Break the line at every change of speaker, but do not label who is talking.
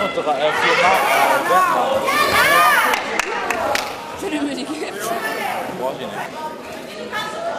noch drei, äh, vier Marken. Für den Müdigkeit. Brauche ich nicht.